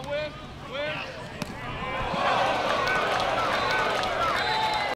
on, Wiz.